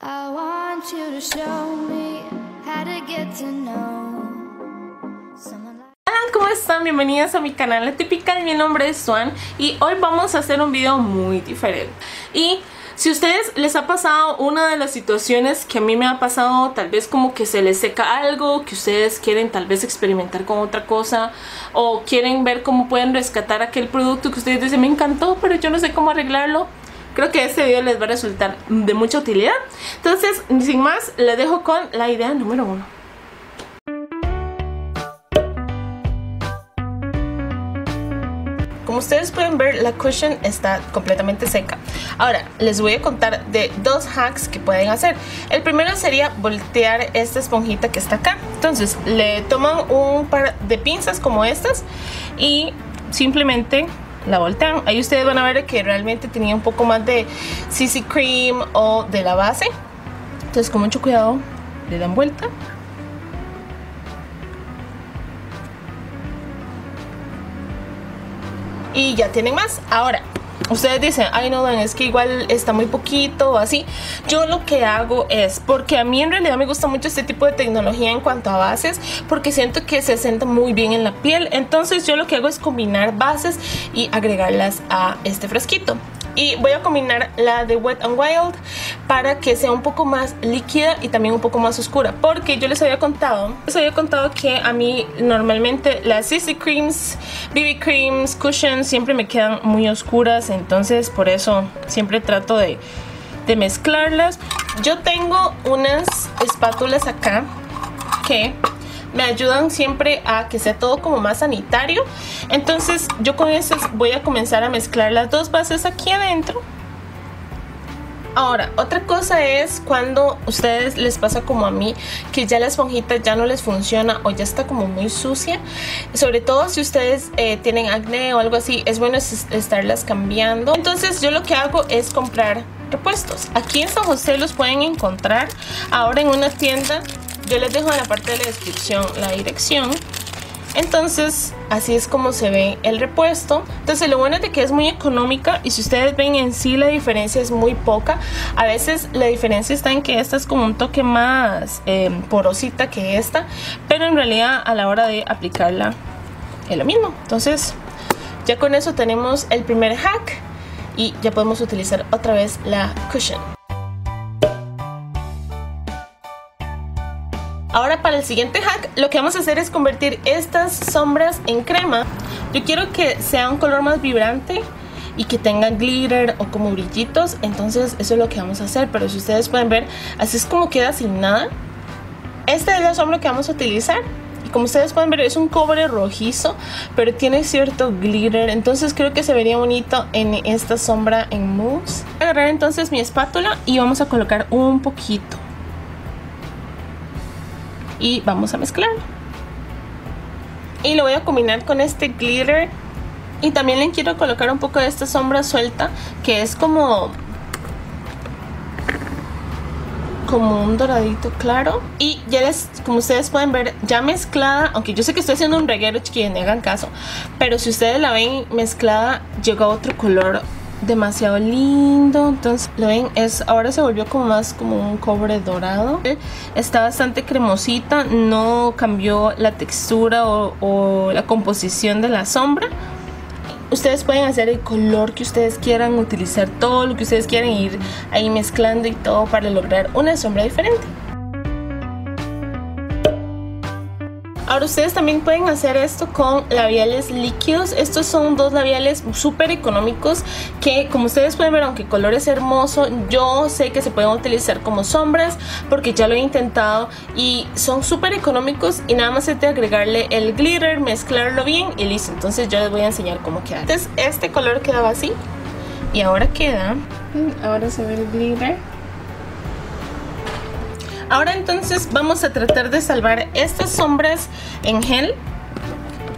I want you to show me how to get to know Hola, ¿cómo están? Bienvenidas a mi canal La Típica, mi nombre es Swan y hoy vamos a hacer un video muy diferente. Y si a ustedes les ha pasado una de las situaciones que a mí me ha pasado, tal vez como que se les seca algo, que ustedes quieren tal vez experimentar con otra cosa o quieren ver cómo pueden rescatar aquel producto que ustedes dicen me encantó, pero yo no sé cómo arreglarlo. Creo que este video les va a resultar de mucha utilidad. Entonces, sin más, les dejo con la idea número uno. Como ustedes pueden ver, la cushion está completamente seca. Ahora, les voy a contar de dos hacks que pueden hacer. El primero sería voltear esta esponjita que está acá. Entonces, le toman un par de pinzas como estas y simplemente la voltean. Ahí ustedes van a ver que realmente tenía un poco más de CC cream o de la base. Entonces, con mucho cuidado, le dan vuelta. y ya tienen más. Ahora, ustedes dicen, ay no, es que igual está muy poquito o así. Yo lo que hago es, porque a mí en realidad me gusta mucho este tipo de tecnología en cuanto a bases, porque siento que se sienta muy bien en la piel. Entonces yo lo que hago es combinar bases y agregarlas a este fresquito y voy a combinar la de Wet n Wild para que sea un poco más líquida y también un poco más oscura. Porque yo les había contado les había contado que a mí normalmente las CC creams BB creams cushions siempre me quedan muy oscuras. Entonces por eso siempre trato de mezclarlas. Yo tengo unas espátulas acá que me ayudan siempre a que sea todo como más sanitario. Entonces yo con esas voy a comenzar a mezclar las dos bases aquí adentro. Ahora, otra cosa es cuando ustedes les pasa como a mí que ya la esponjita ya no les funciona o ya está como muy sucia. Sobre todo si ustedes eh, tienen acné o algo así, es bueno estarlas cambiando. Entonces yo lo que hago es comprar repuestos. Aquí en San José los pueden encontrar ahora en una tienda yo les dejo en la parte de la descripción la dirección. Entonces, así es como se ve el repuesto. Entonces, lo bueno es de que es muy económica y si ustedes ven en sí la diferencia es muy poca. A veces la diferencia está en que esta es como un toque más eh, porosita que esta, pero en realidad a la hora de aplicarla es lo mismo. Entonces, ya con eso tenemos el primer hack y ya podemos utilizar otra vez la cushion. Ahora para el siguiente hack lo que vamos a hacer es convertir estas sombras en crema. Yo quiero que sea un color más vibrante y que tenga glitter o como brillitos. Entonces eso es lo que vamos a hacer. Pero si ustedes pueden ver, así es como queda sin nada. Esta es la sombra que vamos a utilizar. Y como ustedes pueden ver es un cobre rojizo, pero tiene cierto glitter. Entonces creo que se vería bonito en esta sombra en mousse. Voy a agarrar entonces mi espátula y vamos a colocar un poquito y vamos a mezclar. Y lo voy a combinar con este glitter. Y también le quiero colocar un poco de esta sombra suelta que es como como un doradito claro. Y ya les, como ustedes pueden ver ya mezclada, aunque yo sé que estoy haciendo un reguero chiquillos, no hagan caso pero si ustedes la ven mezclada llega a otro color demasiado lindo. Entonces lo ven es ahora se volvió como más como un cobre dorado. Está bastante cremosita no cambió la textura o, o la composición de la sombra. Ustedes pueden hacer el color que ustedes quieran utilizar todo lo que ustedes quieran ir ahí mezclando y todo para lograr una sombra diferente Ustedes también pueden hacer esto con labiales líquidos. Estos son dos labiales súper económicos que como ustedes pueden ver, aunque el color es hermoso, yo sé que se pueden utilizar como sombras porque ya lo he intentado y son súper económicos y nada más es de agregarle el glitter, mezclarlo bien y listo. Entonces yo les voy a enseñar cómo queda. Entonces este color quedaba así y ahora queda, ahora se ve el glitter. Ahora entonces vamos a tratar de salvar estas sombras en gel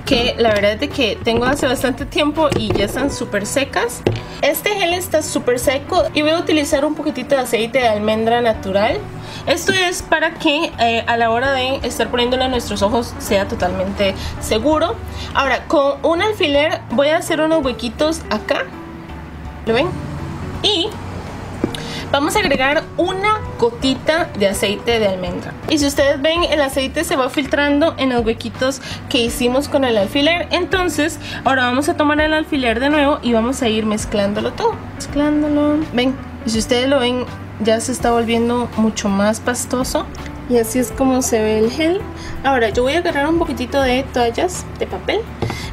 que la verdad es que tengo hace bastante tiempo y ya están súper secas. Este gel está súper seco y voy a utilizar un poquitito de aceite de almendra natural. Esto es para que eh, a la hora de estar poniéndolo a nuestros ojos sea totalmente seguro. Ahora, con un alfiler voy a hacer unos huequitos acá. ¿Lo ven? Y vamos a agregar una gotita de aceite de almendra. Y si ustedes ven, el aceite se va filtrando en los huequitos que hicimos con el alfiler. Entonces, ahora vamos a tomar el alfiler de nuevo y vamos a ir mezclándolo todo. Mezclándolo. Ven, y si ustedes lo ven, ya se está volviendo mucho más pastoso. Y así es como se ve el gel. Ahora yo voy a agarrar un poquitito de toallas de papel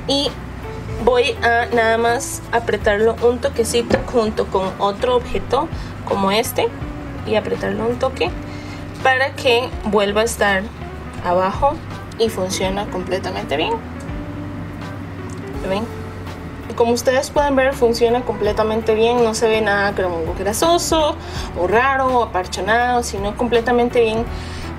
y voy a nada más apretarlo un toquecito junto con otro objeto como este y apretarlo un toque para que vuelva a estar abajo y funciona completamente bien. ¿Ven? Como ustedes pueden ver funciona completamente bien, no se ve nada grasoso o raro o aparchonado, sino completamente bien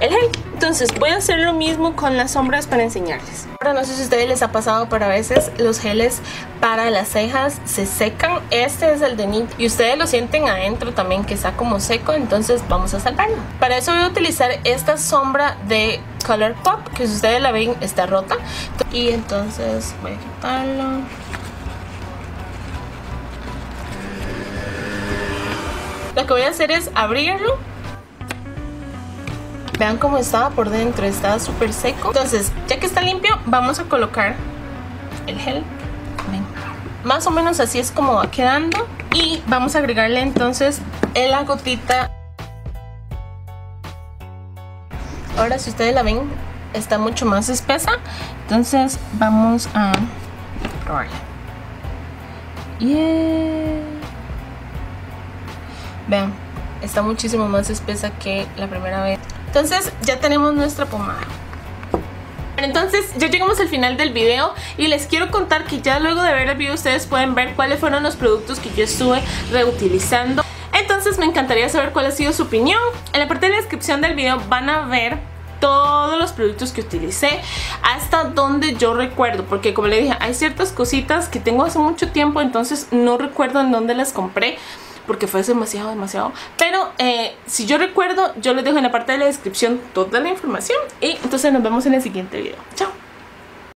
el gel. Entonces voy a hacer lo mismo con las sombras para enseñarles. Ahora no sé si a ustedes les ha pasado, pero a veces los geles para las cejas se secan. Este es el de NYX y ustedes lo sienten adentro también que está como seco, entonces vamos a salvarlo. Para eso voy a utilizar esta sombra de Color Pop, que si ustedes la ven está rota. Y entonces voy a quitarlo. Lo que voy a hacer es abrirlo Vean cómo estaba por dentro, estaba súper seco. Entonces, ya que está limpio, vamos a colocar el gel. Más o menos así es como va quedando. Y vamos a agregarle entonces la gotita. Ahora si ustedes la ven, está mucho más espesa. Entonces vamos a probarla. Yeah. Vean, está muchísimo más espesa que la primera vez. Entonces ya tenemos nuestra pomada. Entonces ya llegamos al final del video y les quiero contar que ya luego de ver el video ustedes pueden ver cuáles fueron los productos que yo estuve reutilizando. Entonces me encantaría saber cuál ha sido su opinión. En la parte de la descripción del video van a ver todos los productos que utilicé hasta donde yo recuerdo porque como le dije hay ciertas cositas que tengo hace mucho tiempo entonces no recuerdo en dónde las compré porque fue demasiado, demasiado. Pero eh, si yo recuerdo, yo les dejo en la parte de la descripción toda la información. Y entonces nos vemos en el siguiente video. Chao.